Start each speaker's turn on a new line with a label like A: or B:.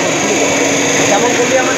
A: হ্যাঁ, কেমন করলে আমার